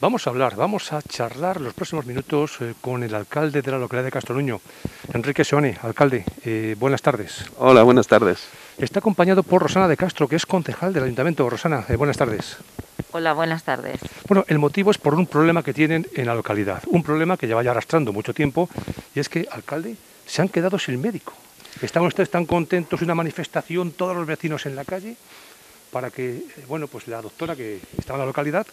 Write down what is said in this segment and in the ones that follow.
Vamos a hablar, vamos a charlar los próximos minutos eh, con el alcalde de la localidad de Castronuño, Enrique Seone. Alcalde, eh, buenas tardes. Hola, buenas tardes. Está acompañado por Rosana de Castro, que es concejal del Ayuntamiento. Rosana, eh, buenas tardes. Hola, buenas tardes. Bueno, el motivo es por un problema que tienen en la localidad, un problema que lleva ya arrastrando mucho tiempo, y es que, alcalde, se han quedado sin médico. ¿Están ustedes tan contentos? Una manifestación, todos los vecinos en la calle, para que, bueno, pues la doctora que estaba en la localidad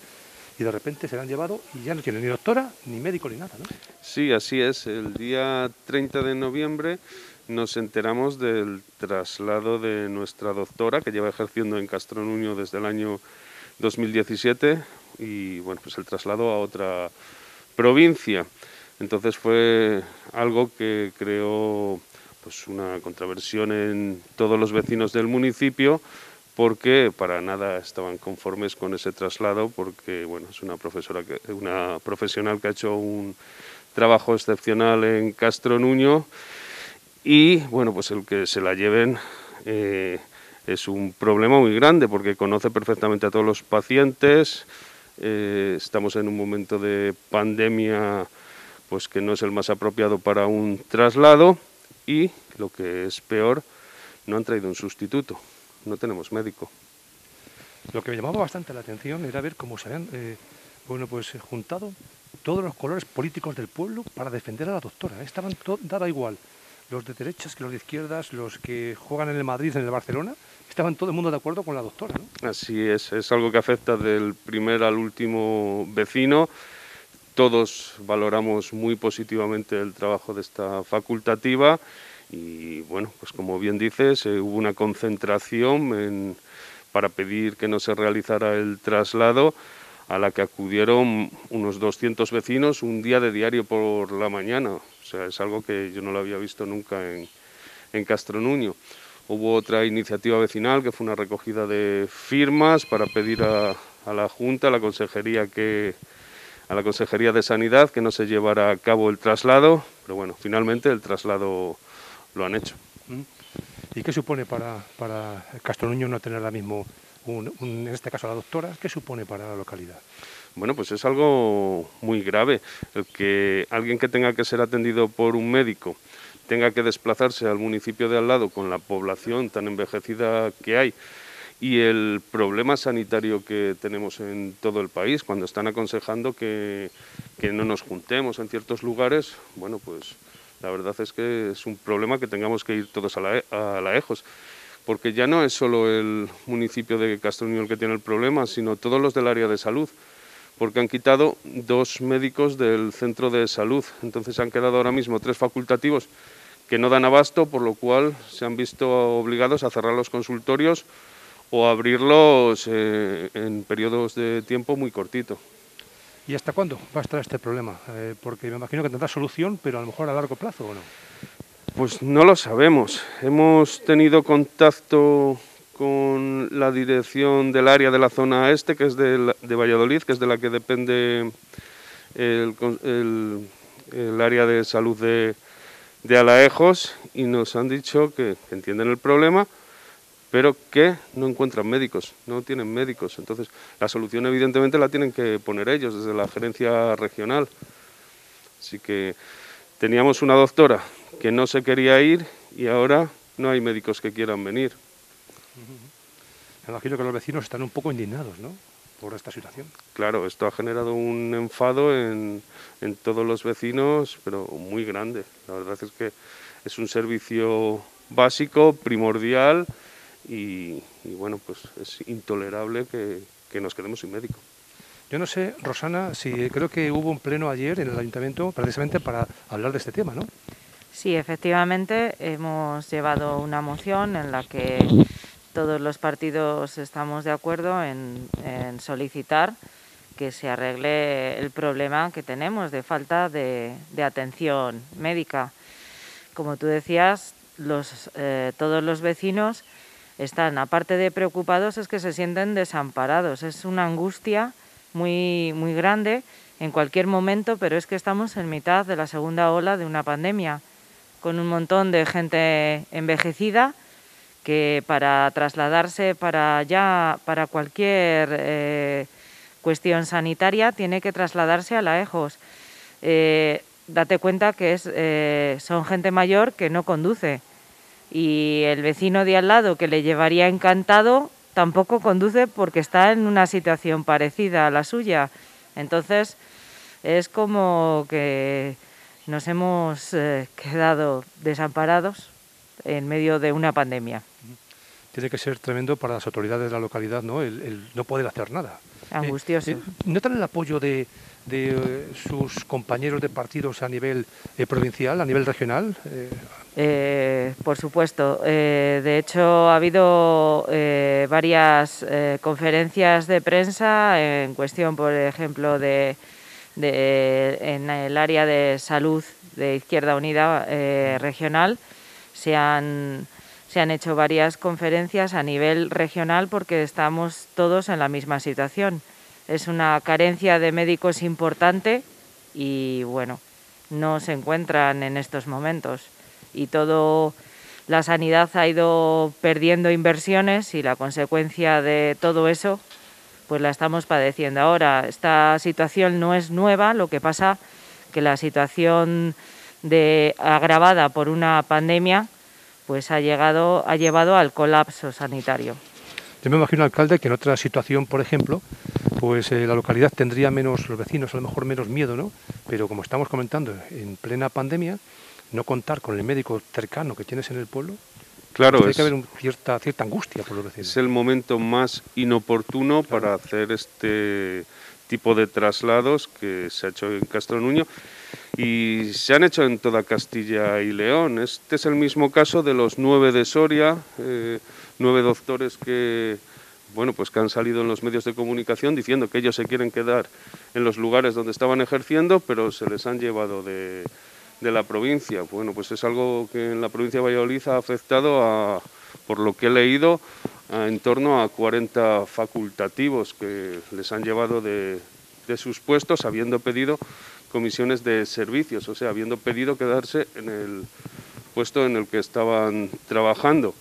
y de repente se la han llevado y ya no tiene ni doctora, ni médico, ni nada, ¿no? Sí, así es. El día 30 de noviembre nos enteramos del traslado de nuestra doctora, que lleva ejerciendo en Castronuño desde el año 2017, y bueno, pues el traslado a otra provincia. Entonces fue algo que creó pues una contraversión en todos los vecinos del municipio, porque para nada estaban conformes con ese traslado, porque bueno, es una profesora una profesional que ha hecho un trabajo excepcional en Castro Nuño y bueno, pues el que se la lleven eh, es un problema muy grande porque conoce perfectamente a todos los pacientes. Eh, estamos en un momento de pandemia pues que no es el más apropiado para un traslado y lo que es peor, no han traído un sustituto no tenemos médico. Lo que me llamaba bastante la atención era ver cómo se habían eh, bueno, pues, eh, juntado todos los colores políticos del pueblo para defender a la doctora. Estaban daba igual los de derechas que los de izquierdas, los que juegan en el Madrid, en el Barcelona, estaban todo el mundo de acuerdo con la doctora. ¿no? Así es, es algo que afecta del primer al último vecino. Todos valoramos muy positivamente el trabajo de esta facultativa y bueno, pues como bien dices, eh, hubo una concentración para pedir que no se realizara el traslado a la que acudieron unos 200 vecinos un día de diario por la mañana. O sea, es algo que yo no lo había visto nunca en, en Castronuño. Hubo otra iniciativa vecinal que fue una recogida de firmas para pedir a, a la Junta, a la Consejería que a la Consejería de Sanidad que no se llevara a cabo el traslado, pero bueno, finalmente el traslado lo han hecho. ¿Y qué supone para, para Castronuño no tener la mismo, en este caso la doctora, qué supone para la localidad? Bueno, pues es algo muy grave. El que alguien que tenga que ser atendido por un médico tenga que desplazarse al municipio de al lado con la población tan envejecida que hay y el problema sanitario que tenemos en todo el país, cuando están aconsejando que, que no nos juntemos en ciertos lugares, bueno, pues la verdad es que es un problema que tengamos que ir todos a la, e, a la EJOS, porque ya no es solo el municipio de Castronuño el que tiene el problema, sino todos los del área de salud, porque han quitado dos médicos del centro de salud, entonces han quedado ahora mismo tres facultativos que no dan abasto, por lo cual se han visto obligados a cerrar los consultorios o abrirlos eh, en periodos de tiempo muy cortito. ¿Y hasta cuándo va a estar este problema? Eh, porque me imagino que tendrá solución, pero a lo mejor a largo plazo o no. Pues no lo sabemos. Hemos tenido contacto con la dirección del área de la zona este, que es de, Valladolid, que es de la que depende el, área de salud de, de Alaejos, y nos han dicho que entienden el problema, pero que no encuentran médicos, no tienen médicos. Entonces, la solución evidentemente la tienen que poner ellos desde la gerencia regional. Así que teníamos una doctora que no se quería ir y ahora no hay médicos que quieran venir. Me imagino que los vecinos están un poco indignados, ¿no? Por esta situación. Claro, esto ha generado un enfado en, en todos los vecinos, pero muy grande. La verdad es que es un servicio básico, primordial, y, bueno, pues es intolerable que, nos quedemos sin médico. Yo no sé, Rosana, si creo que hubo un pleno ayer en el ayuntamiento precisamente para hablar de este tema, ¿no? Sí, efectivamente, hemos llevado una moción en la que todos los partidos estamos de acuerdo en, solicitar que se arregle el problema que tenemos de falta de, atención médica. Como tú decías, los, eh, todos los vecinos están, aparte de preocupados, es que se sienten desamparados. Es una angustia muy, muy grande en cualquier momento, pero es que estamos en mitad de la segunda ola de una pandemia, con un montón de gente envejecida que para trasladarse para allá, para cualquier, eh, cuestión sanitaria tiene que trasladarse a la EJOS. Eh, date cuenta que es, eh, son gente mayor que no conduce y el vecino de al lado que le llevaría encantado tampoco conduce porque está en una situación parecida a la suya. Entonces es como que nos hemos eh, quedado desamparados en medio de una pandemia. Tiene que ser tremendo para las autoridades de la localidad, ¿no? El, no poder hacer nada. Angustioso. Eh, eh, ¿Notan el apoyo de, de sus compañeros de partidos a nivel provincial, a nivel regional? por supuesto. de hecho, ha habido varias conferencias de prensa en cuestión, por ejemplo, de en el área de salud de Izquierda Unida eh, regional se han, se han hecho varias conferencias a nivel regional porque estamos todos en la misma situación. Es una carencia de médicos importante y bueno, no se encuentran en estos momentos. Y todo la sanidad ha ido perdiendo inversiones y la consecuencia de todo eso pues la estamos padeciendo ahora. Esta situación no es nueva, lo que pasa que la situación de, agravada por una pandemia pues ha, llegado, ha llevado al colapso sanitario. Yo me imagino, alcalde, que en otra situación, por ejemplo, pues eh, la localidad tendría menos, los vecinos a lo mejor menos miedo, ¿no? Pero como estamos comentando, en plena pandemia, no contar con el médico cercano que tienes en el pueblo, Claro, tiene que haber cierta, cierta angustia por lo vecinos. Es el momento más inoportuno para hacer este tipo de traslados que se ha hecho en Castro Nuño y se han hecho en toda Castilla y León. Este es el mismo caso de los nueve de Soria, eh, nueve doctores que bueno, pues que han salido en los medios de comunicación diciendo que ellos se quieren quedar en los lugares donde estaban ejerciendo, pero se les han llevado de, la provincia. Bueno, pues es algo que en la provincia de Valladolid ha afectado por lo que he leído, en torno a 40 facultativos que les han llevado de, de sus puestos habiendo pedido comisiones de servicios, o sea, habiendo pedido quedarse en el puesto en el que estaban trabajando.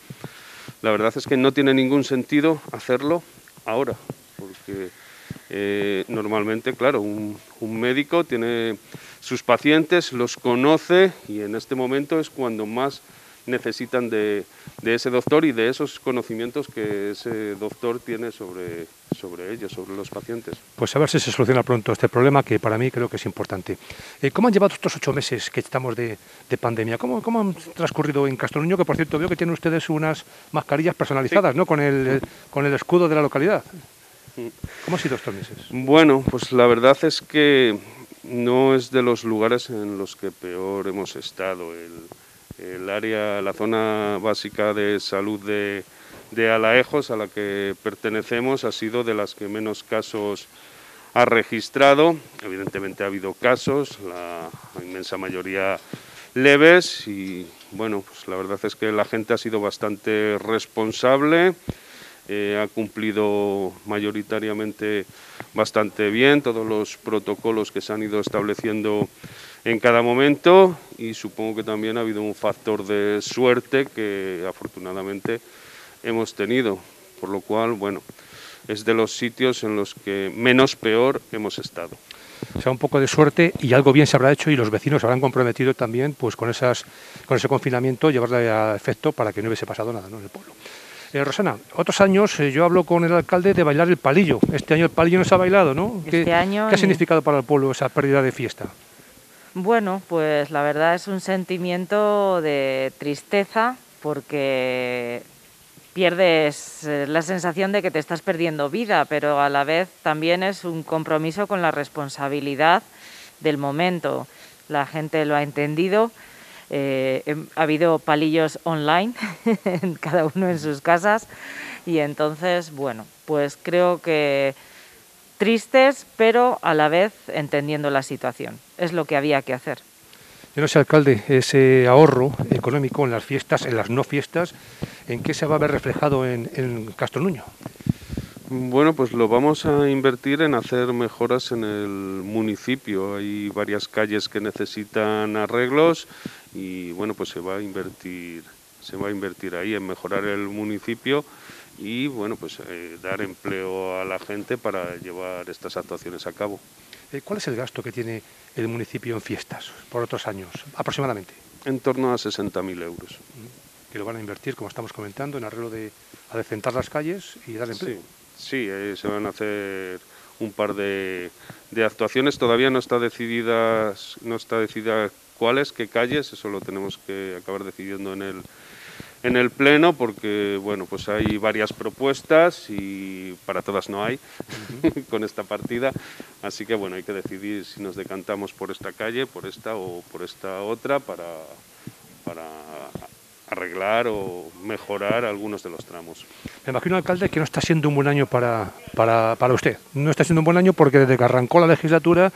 La verdad es que no tiene ningún sentido hacerlo ahora, porque eh, normalmente, claro, un, un médico tiene sus pacientes, los conoce y en este momento es cuando más necesitan de, ese doctor y de esos conocimientos que ese doctor tiene sobre, sobre ellos, sobre los pacientes. Pues a ver si se soluciona pronto este problema que para mí creo que es importante. Eh, ¿Cómo han llevado estos ocho meses que estamos de, pandemia? ¿Cómo, ¿Cómo, han transcurrido en Castronuño? Que por cierto veo que tienen ustedes unas mascarillas personalizadas, ¿no? Con el, con el escudo de la localidad. Mm. ¿Cómo han sido estos meses? Bueno, pues la verdad es que no es de los lugares en los que peor hemos estado. El, área, la zona básica de salud de, de, Alaejos, a la que pertenecemos, ha sido de las que menos casos ha registrado. Evidentemente ha habido casos, la inmensa mayoría leves y bueno, pues la verdad es que la gente ha sido bastante responsable. Eh, ha cumplido mayoritariamente bastante bien todos los protocolos que se han ido estableciendo en cada momento y supongo que también ha habido un factor de suerte que afortunadamente hemos tenido, por lo cual, bueno, es de los sitios en los que menos peor hemos estado. O sea, un poco de suerte y algo bien se habrá hecho y los vecinos habrán comprometido también pues con esas con ese confinamiento llevarle a efecto para que no hubiese pasado nada en el pueblo. Eh, Rosana, otros años eh, yo hablo con el alcalde de bailar el palillo. Este año el palillo no se ha bailado, ¿no? Este ¿Qué, año ¿Qué ha significado para el pueblo esa pérdida de fiesta? Bueno, pues la verdad es un sentimiento de tristeza porque pierdes eh, la sensación de que te estás perdiendo vida, pero a la vez también es un compromiso con la responsabilidad del momento. La gente lo ha entendido eh, em, ha habido palillos online, cada uno en sus casas, y entonces, bueno, pues creo que tristes, pero a la vez entendiendo la situación. Es lo que había que hacer. Yo no sé, alcalde, ese ahorro económico en las fiestas, en las no fiestas, ¿en qué se va a ver reflejado en, en Castro Nuño? Bueno, pues lo vamos a invertir en hacer mejoras en el municipio. Hay varias calles que necesitan arreglos y bueno, pues se va a invertir, se va a invertir ahí en mejorar el municipio y bueno, pues eh, dar empleo a la gente para llevar estas actuaciones a cabo. Eh, ¿Cuál es el gasto que tiene el municipio en fiestas por otros años, aproximadamente? En torno a 60.000 euros. Que lo van a invertir, como estamos comentando, en arreglo de adecentar las calles y dar empleo. Sí, sí se van a hacer un par de, de, actuaciones. Todavía no está decididas, no está decidida cuáles, qué calles, eso lo tenemos que acabar decidiendo en el, en el pleno porque bueno pues hay varias propuestas y para todas no hay con esta partida así que bueno hay que decidir si nos decantamos por esta calle por esta o por esta otra para para arreglar o mejorar algunos de los tramos. Me imagino, alcalde, que no está siendo un buen año para, para, para usted. No está siendo un buen año porque desde que arrancó la legislatura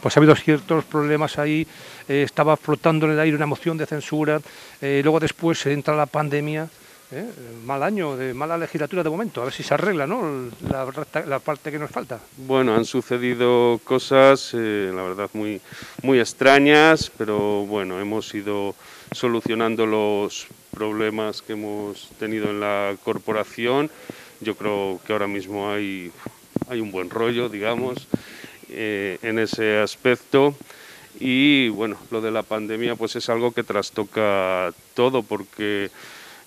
pues ha habido ciertos problemas ahí, eh, estaba flotando en el aire una moción de censura, eh, luego después entra la pandemia, ¿eh? mal año, de mala legislatura de momento, a ver si se arregla ¿no? la, la parte que nos falta. Bueno, han sucedido cosas, la verdad, muy, muy extrañas, pero bueno, hemos ido solucionando los problemas que hemos tenido en la corporación. Yo creo que ahora mismo hay, hay un buen rollo, digamos. Eh, en ese aspecto. Y bueno, lo de la pandemia pues es algo que trastoca todo porque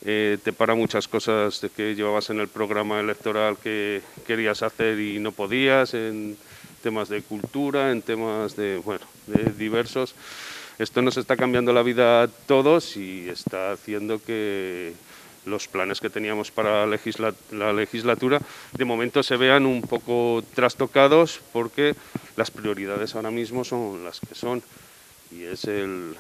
eh, te para muchas cosas de que llevabas en el programa electoral que querías hacer y no podías, en temas de cultura, en temas de, bueno, de diversos. Esto nos está cambiando la vida a todos y está haciendo que los planes que teníamos para la legislatura de momento se vean un poco trastocados porque las prioridades ahora mismo son las que son y es el,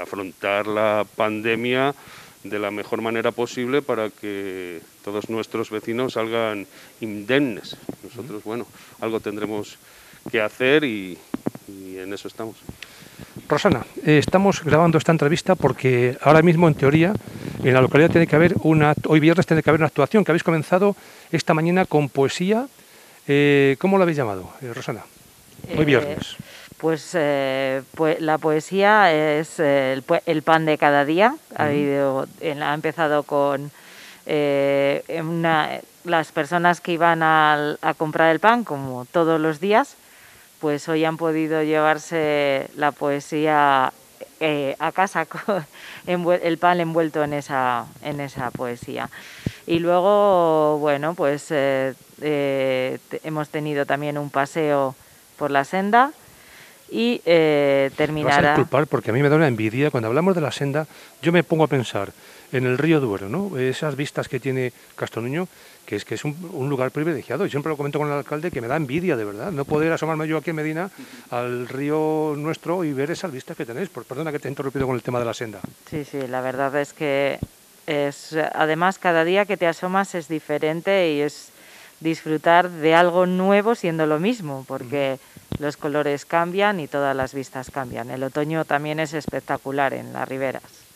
afrontar la pandemia de la mejor manera posible para que todos nuestros vecinos salgan indemnes. Nosotros, bueno, algo tendremos que hacer y en eso estamos. Rosana, eh, estamos grabando esta entrevista porque ahora mismo, en teoría, en la localidad tiene que haber una, hoy viernes tiene que haber una actuación que habéis comenzado esta mañana con poesía. Eh, ¿Cómo lo habéis llamado, eh, Rosana? Hoy viernes. Pues, pues, la poesía es el, pan de cada día. ha, ha, empezado con las personas que iban a comprar el pan, como todos los días, pues hoy han podido llevarse la poesía eh, a casa con el pan envuelto en esa, en esa poesía. Y luego, bueno, pues eh, eh, hemos tenido también un paseo por la senda y eh, terminará... a disculpar porque a mí me da una envidia. Cuando hablamos de la senda, yo me pongo a pensar en el río Duero, ¿no? Esas vistas que tiene Castonuño, que es que es un, lugar privilegiado. Y siempre lo comento con el alcalde que me da envidia, de verdad, no poder asomarme yo aquí en Medina al río nuestro y ver esas vistas que tenéis. Por, perdona que te he interrumpido con el tema de la senda. Sí, sí, la verdad es que es, además cada día que te asomas es diferente y es disfrutar de algo nuevo siendo lo mismo, porque los colores cambian y todas las vistas cambian. El otoño también es espectacular en las riberas.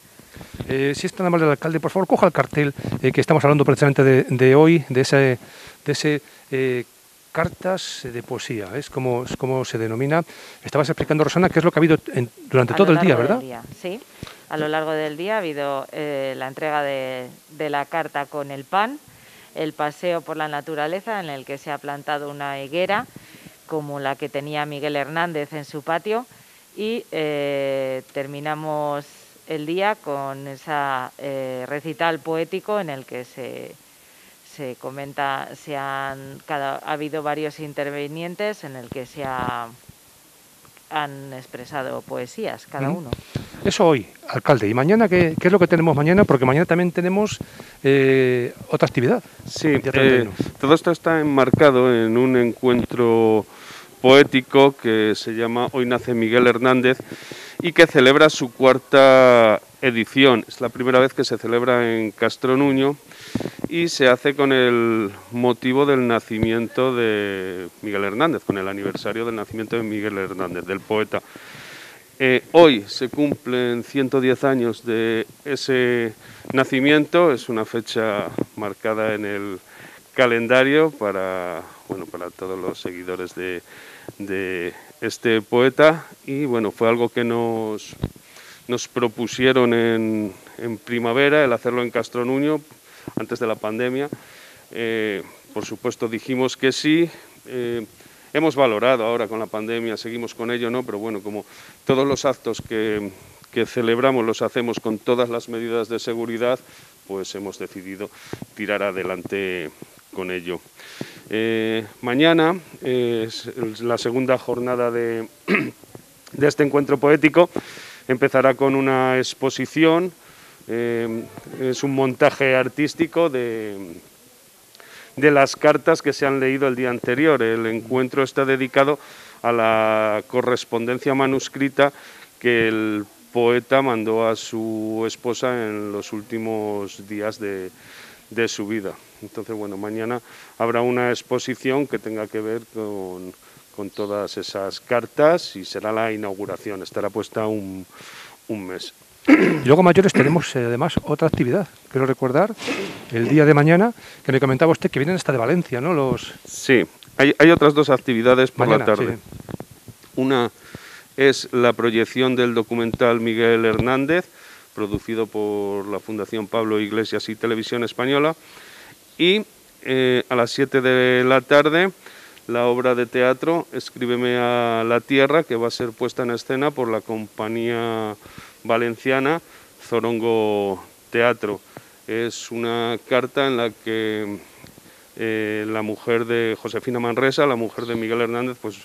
Eh, si es tan amable el alcalde, por favor, coja el cartel eh, que estamos hablando precisamente de, hoy, de ese, de ese eh, cartas de poesía, es como, es como se denomina. Estabas explicando, Rosana, qué es lo que ha habido durante todo el día, ¿verdad? sí, a lo largo del día ha habido la entrega de, de la carta con el pan, el paseo por la naturaleza en el que se ha plantado una higuera como la que tenía Miguel Hernández en su patio y eh, terminamos el día con esa eh, recital poético en el que se, se comenta, se han, cada, ha habido varios intervinientes en el que se ha, han expresado poesías cada uno. Eso hoy, alcalde. ¿Y mañana qué, es lo que tenemos mañana? Porque mañana también tenemos eh, otra actividad. Sí, eh, todo esto está enmarcado en un encuentro poético que se llama Hoy nace Miguel Hernández y que celebra su cuarta edición. Es la primera vez que se celebra en Castro Nuño y se hace con el motivo del nacimiento de Miguel Hernández, con el aniversario del nacimiento de Miguel Hernández, del poeta. Eh, hoy se cumplen 110 años de ese nacimiento, es una fecha marcada en el calendario para, bueno, para todos los seguidores de, de este poeta y bueno, fue algo que nos, nos propusieron en, en primavera, el hacerlo en Castro Nuño, antes de la pandemia, eh, por supuesto dijimos que sí. Eh, hemos valorado ahora con la pandemia, seguimos con ello, ¿no? Pero bueno, como todos los actos que, que celebramos los hacemos con todas las medidas de seguridad, pues hemos decidido tirar adelante con ello. Eh, mañana es la segunda jornada de, este encuentro poético. Empezará con una exposición, eh, es un montaje artístico de, de las cartas que se han leído el día anterior. El encuentro está dedicado a la correspondencia manuscrita que el poeta mandó a su esposa en los últimos días de, de su vida. Entonces, bueno, mañana habrá una exposición que tenga que ver con, con todas esas cartas y será la inauguración, estará puesta un, un mes. Y luego mayores tenemos eh, además otra actividad, quiero recordar, el día de mañana, que me comentaba usted que vienen hasta de Valencia, ¿no? Los... Sí, hay, hay otras dos actividades por la tarde. Sí. Una es la proyección del documental Miguel Hernández, producido por la Fundación Pablo Iglesias y Televisión Española. Y eh, a las 7 de la tarde la obra de teatro Escríbeme a la Tierra, que va a ser puesta en escena por la compañía valenciana Zorongo Teatro. Es una carta en la que eh, la mujer de Josefina Manresa, la mujer de Miguel Hernández, pues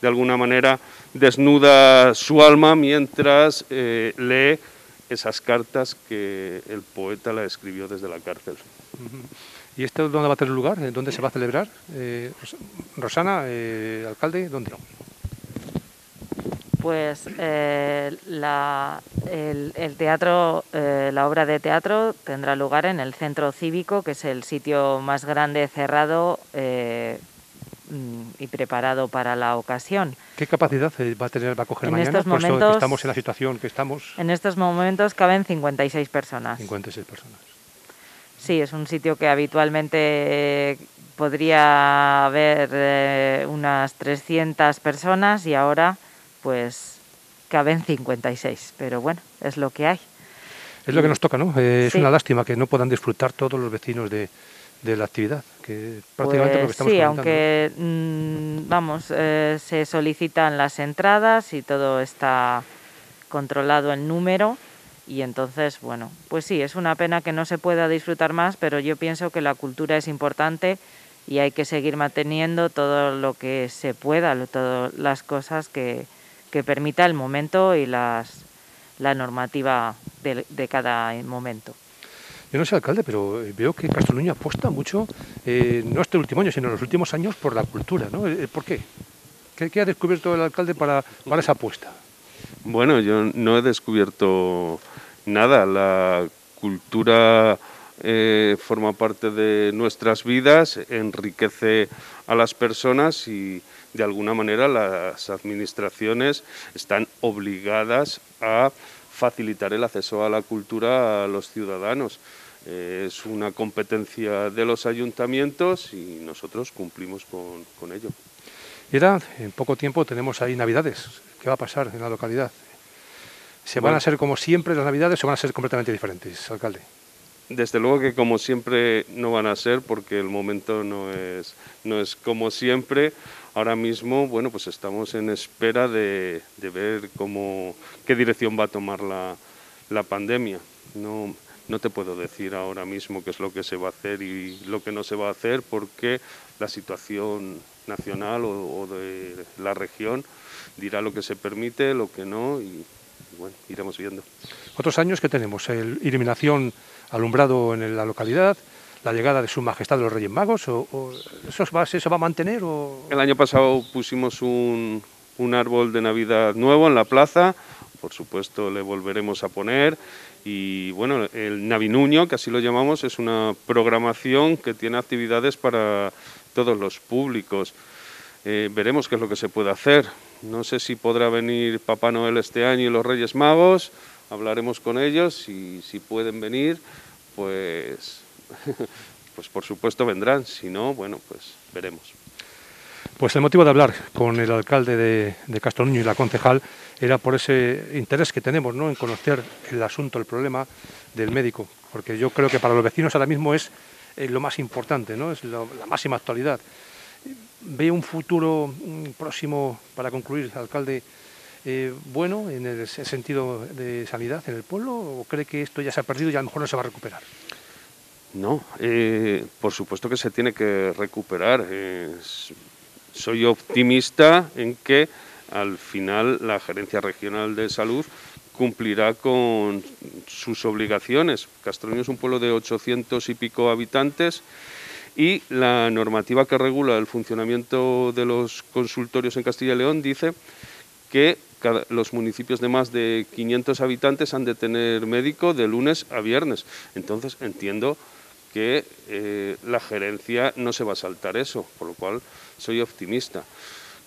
de alguna manera desnuda su alma mientras eh, lee esas cartas que el poeta la escribió desde la cárcel. ¿Y esto dónde va a tener lugar? ¿Dónde se va a celebrar? Eh, Rosana, eh, alcalde, ¿dónde? Pues eh, la, el, el, teatro, eh, la obra de teatro tendrá lugar en el centro cívico, que es el sitio más grande cerrado y preparado para la ocasión. ¿Qué capacidad va a tener, va a coger en mañana? Estos momentos, estamos en la situación que estamos. En estos momentos caben 56 personas. 56 personas. Sí, es un sitio que habitualmente podría haber eh, unas 300 personas y ahora pues caben 56, pero bueno, es lo que hay. Es lo que nos toca, ¿no? Eh, sí. Es una lástima que no puedan disfrutar todos los vecinos de, de la actividad, que prácticamente pues lo que estamos Sí, aunque, mmm, vamos, eh, se solicitan las entradas y todo está controlado el número y entonces, bueno, pues sí, es una pena que no se pueda disfrutar más, pero yo pienso que la cultura es importante y hay que seguir manteniendo todo lo que se pueda, todas las cosas que, que permita el momento y las, la normativa de, de cada momento. Yo no sé, alcalde, pero veo que Castro Nuño apuesta mucho, eh, no este último año, sino en los últimos años, por la cultura, ¿no? Eh, ¿Por qué? ¿Qué, qué ha descubierto el alcalde para, para esa apuesta? Bueno, yo no he descubierto nada, la cultura eh, forma parte de nuestras vidas, enriquece a las personas y de alguna manera las administraciones están obligadas a facilitar el acceso a la cultura a los ciudadanos. Es una competencia de los ayuntamientos y nosotros cumplimos con, con ello. Ahora, en poco tiempo tenemos ahí Navidades. ¿Qué va a pasar en la localidad? ¿Se van a ser como siempre las Navidades o van a ser completamente diferentes, alcalde? Desde luego que como siempre no van a ser porque el momento no es, no es como siempre. Ahora mismo, bueno, pues estamos en espera de, de ver cómo, qué dirección va a tomar la, la pandemia. No, no te puedo decir ahora mismo qué es lo que se va a hacer y lo que no se va a hacer porque la situación nacional o, o de la región dirá lo que se permite, lo que no y, bueno, iremos viendo. Otros años que tenemos, el iluminación, alumbrado en la localidad, la llegada de Su Majestad de los Reyes Magos, o, o ¿eso, va, ¿eso va a mantener? O... El año pasado pusimos un, un árbol de Navidad nuevo en la plaza, por supuesto le volveremos a poner, y bueno, el Navinuño, que así lo llamamos, es una programación que tiene actividades para todos los públicos. Eh, veremos qué es lo que se puede hacer. No sé si podrá venir Papá Noel este año y los Reyes Magos, hablaremos con ellos y si pueden venir, pues, pues por supuesto vendrán, si no, bueno, pues veremos. Pues el motivo de hablar con el alcalde de, de y la concejal era por ese interés que tenemos ¿no? en conocer el asunto, el problema del médico, porque yo creo que para los vecinos ahora mismo es lo más importante, ¿no? es la máxima actualidad. ¿Ve un futuro próximo, para concluir, alcalde, eh, bueno en el sentido de sanidad en el pueblo o cree que esto ya se ha perdido y a lo mejor no se va a recuperar? No, eh, por supuesto que se tiene que recuperar. Soy optimista en que al final la Gerencia Regional de Salud cumplirá con sus obligaciones. Castroño es un pueblo de 800 y pico habitantes y la normativa que regula el funcionamiento de los consultorios en Castilla y León dice que los municipios de más de 500 habitantes han de tener médico de lunes a viernes. Entonces entiendo que eh, la gerencia no se va a saltar eso, por lo cual soy optimista.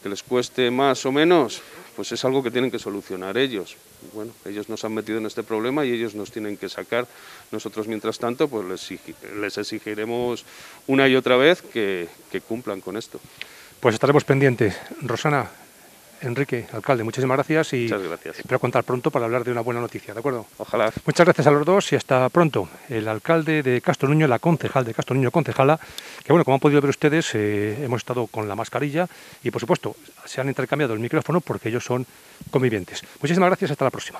Que les cueste más o menos, pues es algo que tienen que solucionar ellos. Bueno, ellos nos han metido en este problema y ellos nos tienen que sacar. Nosotros, mientras tanto, pues les, exigiremos una y otra vez que, que cumplan con esto. Pues estaremos pendientes. Rosana, Enrique, alcalde, muchísimas gracias y espero contar pronto para hablar de una buena noticia, ¿de acuerdo? Ojalá. Muchas gracias a los dos y hasta pronto. El alcalde de Castro Nuño, la concejal de Castro Nuño Concejala, que bueno, como han podido ver ustedes, eh, hemos estado con la mascarilla y por supuesto se han intercambiado el micrófono porque ellos son convivientes. Muchísimas gracias, hasta la próxima.